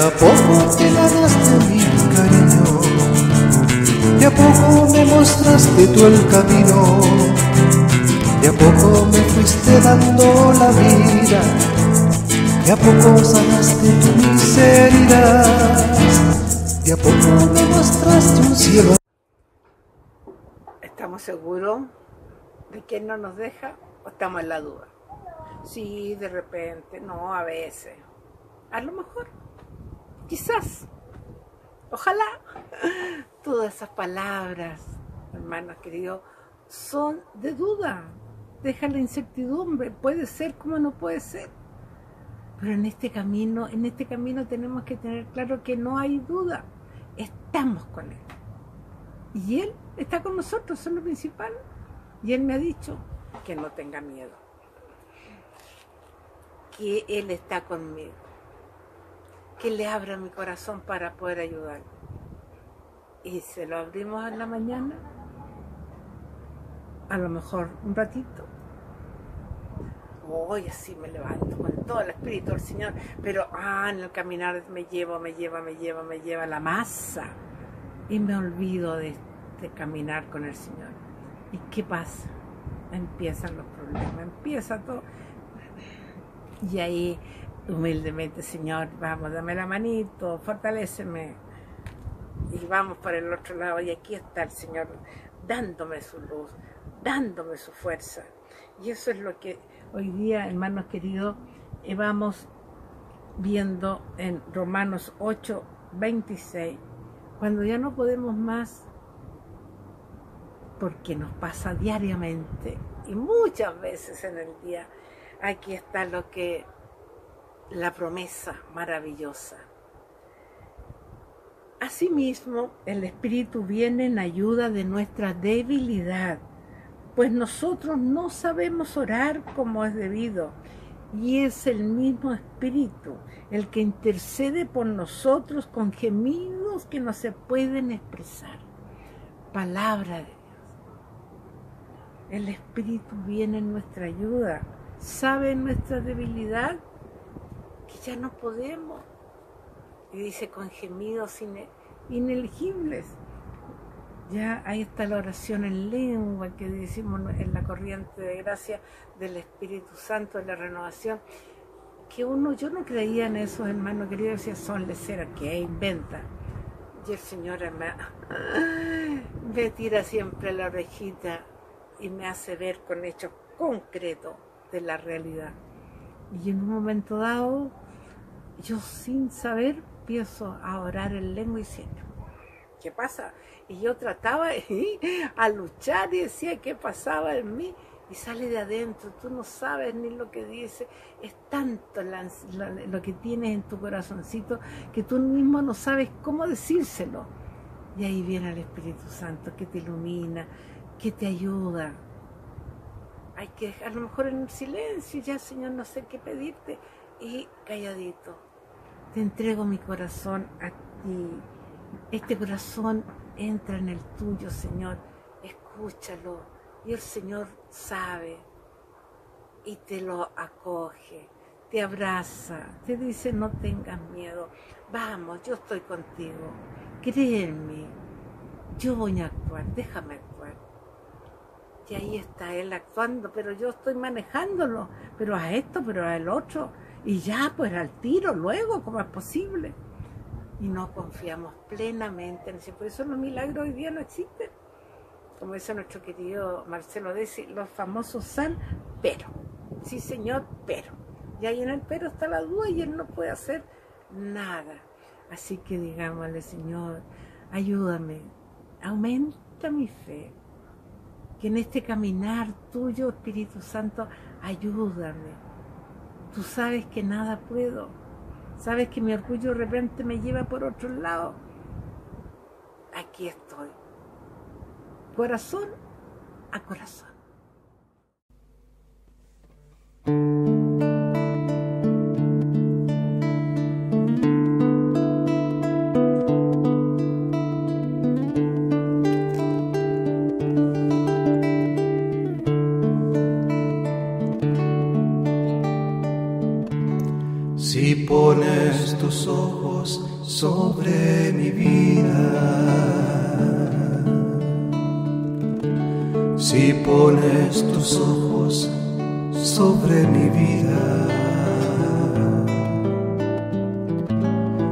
a poco te ganaste mi cariño, de a poco me mostraste tú el camino, de a poco me fuiste dando la vida, de a poco sanaste tu miseria, de a poco me mostraste un cielo. ¿Estamos seguros de que no nos deja o estamos en la duda? Sí, de repente, no, a veces. A lo mejor, quizás, ojalá. Todas esas palabras, hermanos queridos, son de duda. Deja la incertidumbre. Puede ser como no puede ser. Pero en este camino, en este camino tenemos que tener claro que no hay duda. Estamos con Él. Y Él está con nosotros, es lo principal. Y Él me ha dicho que no tenga miedo. Que Él está conmigo. Que le abra mi corazón para poder ayudar. Y se lo abrimos en la mañana. A lo mejor un ratito. Hoy así me levanto con todo el espíritu del Señor. Pero ah, en el caminar me lleva, me lleva, me lleva, me lleva la masa. Y me olvido de, de caminar con el Señor. ¿Y qué pasa? Empiezan los problemas, empieza todo. Y ahí, humildemente, Señor, vamos, dame la manito, fortaléceme. Y vamos para el otro lado. Y aquí está el Señor dándome su luz, dándome su fuerza. Y eso es lo que hoy día, hermanos queridos, eh, vamos viendo en Romanos 8, 26. Cuando ya no podemos más, porque nos pasa diariamente y muchas veces en el día, aquí está lo que, la promesa maravillosa. Asimismo, el Espíritu viene en ayuda de nuestra debilidad, pues nosotros no sabemos orar como es debido, y es el mismo Espíritu el que intercede por nosotros con gemidos que no se pueden expresar. Palabra de Dios. El Espíritu viene en nuestra ayuda, sabe nuestra debilidad, que ya no podemos. Y dice con gemidos ineligibles. Ya ahí está la oración en lengua que decimos en la corriente de gracia del Espíritu Santo, de la renovación. Que uno, yo no creía en eso, hermano querido, decía, son leceras que inventa. Y el Señor me, me tira siempre la orejita y me hace ver con hechos concretos de la realidad. Y en un momento dado, yo sin saber empiezo a orar en lengua y ¿qué pasa? Y yo trataba a luchar y decía, ¿qué pasaba en mí? Y sale de adentro, tú no sabes ni lo que dice, es tanto lo que tienes en tu corazoncito que tú mismo no sabes cómo decírselo. Y ahí viene el Espíritu Santo que te ilumina, que te ayuda. Hay que, a lo mejor en silencio, ya Señor, no sé qué pedirte, y calladito. Te entrego mi corazón a ti. Este corazón entra en el tuyo, Señor. Escúchalo. Y el Señor sabe y te lo acoge, te abraza, te dice no tengas miedo. Vamos, yo estoy contigo. Créeme. Yo voy a actuar. Déjame actuar. Y ahí está él actuando, pero yo estoy manejándolo, pero a esto, pero a el otro, y ya, pues al tiro, luego, como es posible. Y no confiamos plenamente en eso. Por eso los milagros hoy día no existen. Como dice nuestro querido Marcelo Desi, los famosos san, pero. Sí, señor, pero. Y ahí en el pero está la duda y él no puede hacer nada. Así que digámosle, Señor, ayúdame, aumenta mi fe, que en este caminar tuyo, Espíritu Santo, ayúdame. Tú sabes que nada puedo. Sabes que mi orgullo de repente me lleva por otro lado. Aquí estoy. Corazón a corazón. Si pones tus ojos sobre mi vida, si pones tus ojos sobre mi vida,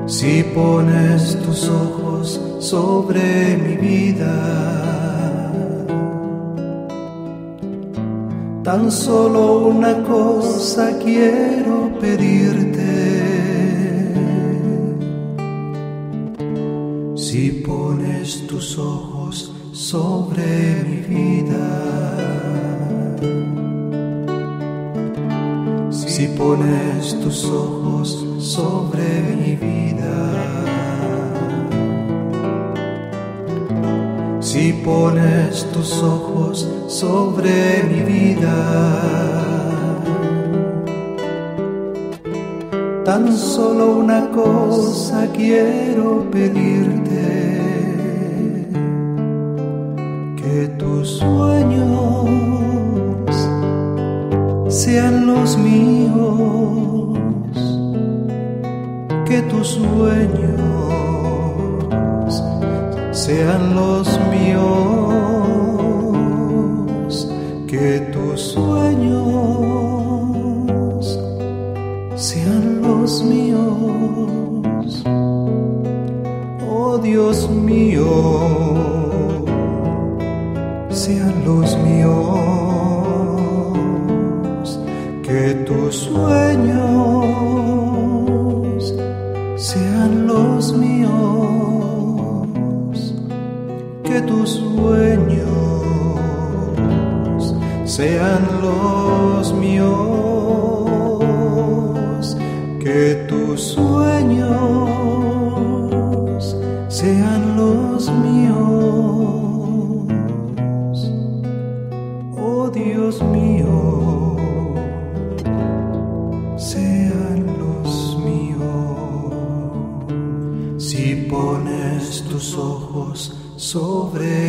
si pones tus ojos sobre mi vida, tan solo una cosa quiero pedirte. Pones tus ojos sobre mi vida. Si pones tus ojos sobre mi vida. Si pones tus ojos sobre mi vida. Tan solo una cosa quiero pedirte tus sueños sean los míos, que tus sueños sean los míos, que tus sueños sean los míos, oh Dios mío los míos, que tus sueños sean los míos, que tus sueños sean los míos, que tus sobre mi vida,